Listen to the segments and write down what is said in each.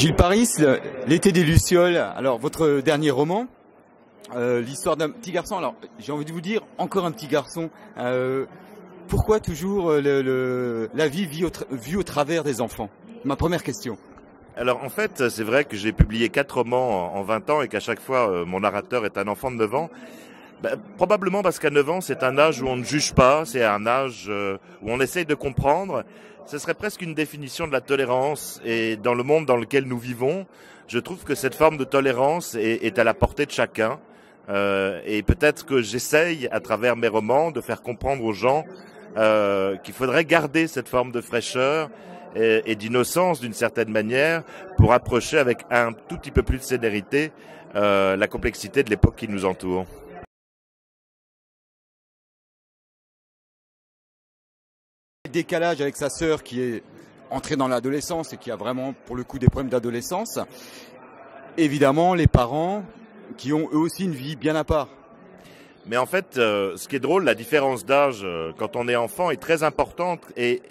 Gilles Paris, L'été des Lucioles, alors votre dernier roman, euh, l'histoire d'un petit garçon. Alors j'ai envie de vous dire, encore un petit garçon. Euh, pourquoi toujours euh, la vie vue au, au travers des enfants? Ma première question. Alors en fait, c'est vrai que j'ai publié quatre romans en 20 ans et qu'à chaque fois, mon narrateur est un enfant de 9 ans. Ben, probablement parce qu'à 9 ans, c'est un âge où on ne juge pas, c'est un âge où on essaye de comprendre ce serait presque une définition de la tolérance. Et dans le monde dans lequel nous vivons, je trouve que cette forme de tolérance est, à la portée de chacun. Euh, et peut-être que j'essaye, à travers mes romans, de faire comprendre aux gens euh, qu'il faudrait garder cette forme de fraîcheur et, et d'innocence d'une certaine manière pour approcher avec un tout petit peu plus de sévérité euh, la complexité de l'époque qui nous entoure. Décalage avec sa sœur qui est entrée dans l'adolescence et qui a vraiment pour le coup des problèmes d'adolescence. Évidemment, les parents qui ont eux aussi une vie bien à part. Mais en fait, euh, ce qui est drôle, la différence d'âge euh, quand on est enfant est très importante et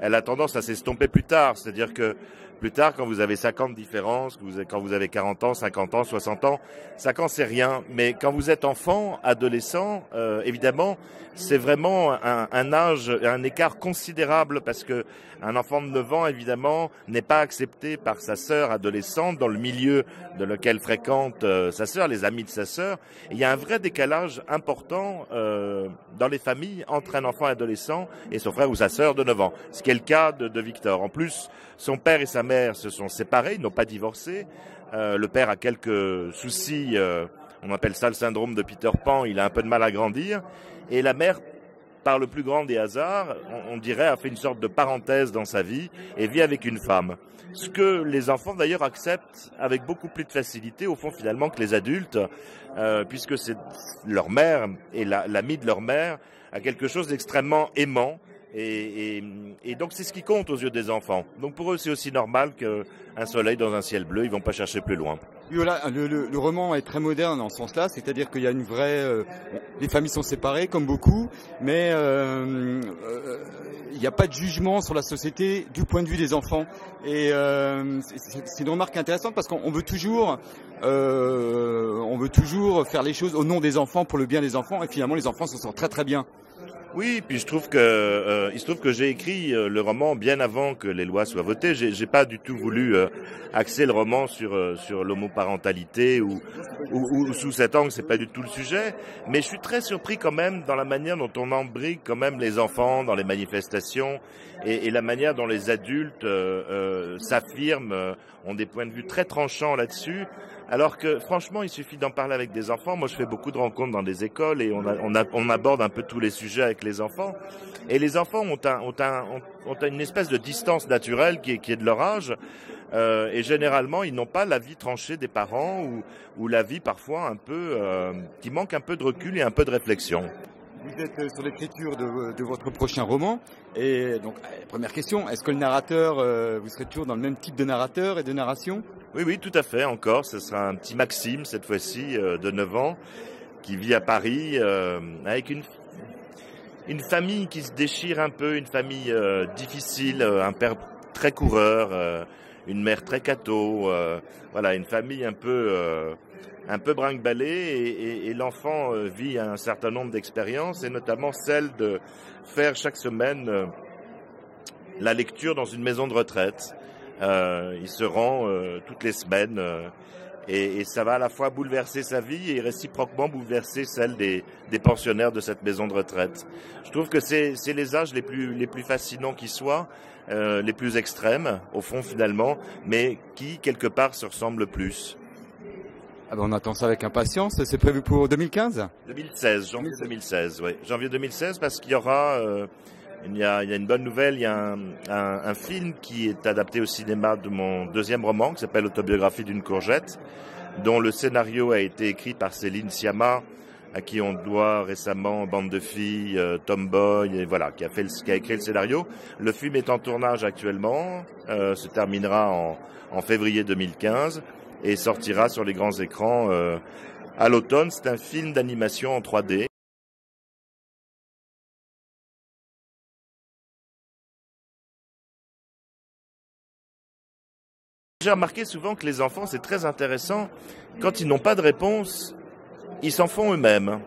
elle a tendance à s'estomper plus tard. C'est-à-dire que plus tard, quand vous avez 50 différences, quand vous avez 40 ans, 50 ans, 60 ans, 5 ans, c'est rien. Mais quand vous êtes enfant, adolescent, euh, évidemment, c'est vraiment un, âge, un écart considérable parce que un enfant de 9 ans, évidemment, n'est pas accepté par sa sœur adolescente dans le milieu de lequel fréquente euh, sa sœur, les amis de sa sœur. Il y a un vrai décalage important euh, dans les familles entre un enfant adolescent et son frère ou sa sœur de 9 ans, ce qui est le cas de, de Victor. En plus, son père et sa mère se sont séparés, ils n'ont pas divorcé. Euh, le père a quelques soucis, euh, on appelle ça le syndrome de Peter Pan, il a un peu de mal à grandir. Et la mère, par le plus grand des hasards, on, dirait, a fait une sorte de parenthèse dans sa vie et vit avec une femme. Ce que les enfants d'ailleurs acceptent avec beaucoup plus de facilité au fond finalement que les adultes, euh, puisque c'est leur mère et l'ami de leur mère a quelque chose d'extrêmement aimant et, donc c'est ce qui compte aux yeux des enfants. Donc pour eux c'est aussi normal qu'un soleil dans un ciel bleu, ils vont pas chercher plus loin. Voilà, le, roman est très moderne en ce sens-là, c'est-à-dire qu'il y a une vraie, euh, les familles sont séparées comme beaucoup, mais euh, euh, il n'y a pas de jugement sur la société du point de vue des enfants. Et c'est une remarque intéressante parce qu'on veut toujours, on veut toujours faire les choses au nom des enfants pour le bien des enfants, et finalement les enfants s'en sortent très très bien. Oui, puis je trouve que euh, il se trouve que j'ai écrit euh, le roman bien avant que les lois soient votées. J'ai, j'ai pas du tout voulu euh, axer le roman sur euh, sur l'homoparentalité ou, ou, ou, sous cet angle, c'est pas du tout le sujet. Mais je suis très surpris quand même dans la manière dont on embrique quand même les enfants dans les manifestations et, et la manière dont les adultes s'affirment, ont des points de vue très tranchants là-dessus. Alors que franchement, il suffit d'en parler avec des enfants. Moi, je fais beaucoup de rencontres dans des écoles et on, aborde un peu tous les sujets avec les enfants. Et les enfants ont, un, ont, un, ont une espèce de distance naturelle qui est, de leur âge. Euh, et généralement, ils n'ont pas la vie tranchée des parents ou, la vie parfois un peu euh, qui manque un peu de recul et un peu de réflexion. Vous êtes euh, sur l'écriture de, votre prochain roman. Et donc, première question, est-ce que le narrateur, vous serez toujours dans le même type de narrateur et de narration? Oui, oui, tout à fait, encore. Ce sera un petit Maxime, cette fois-ci, euh, de 9 ans, qui vit à Paris, euh, avec une, une famille qui se déchire un peu, une famille difficile, un père très coureur, une mère très cato, voilà, une famille un peu un peu brinque-ballé et, l'enfant euh, vit un certain nombre d'expériences et notamment celle de faire chaque semaine euh, la lecture dans une maison de retraite. Euh, il se rend euh, toutes les semaines euh, et, et, ça va à la fois bouleverser sa vie et réciproquement bouleverser celle des, des pensionnaires de cette maison de retraite. Je trouve que c'est les âges les plus, les plus fascinants qui soient, euh, les plus extrêmes au fond finalement, mais qui quelque part se ressemblent le plus. Ah ben on attend ça avec impatience. C'est prévu pour 2015 2016, janvier 2016, oui. Janvier 2016 parce qu'il y aura, euh, il, y a, il y a une bonne nouvelle, il y a un, un, un, film qui est adapté au cinéma de mon deuxième roman qui s'appelle Autobiographie d'une courgette, dont le scénario a été écrit par Céline Sciamma, à qui on doit récemment Bande de filles, euh, Tomboy, et voilà, qui a, fait le, qui a écrit le scénario. Le film est en tournage actuellement, euh, se terminera en, en février 2015 et sortira sur les grands écrans euh, à l'automne. C'est un film d'animation en 3D J'ai remarqué souvent que les enfants, c'est très intéressant, quand ils n'ont pas de réponse, ils s'en font eux-mêmes.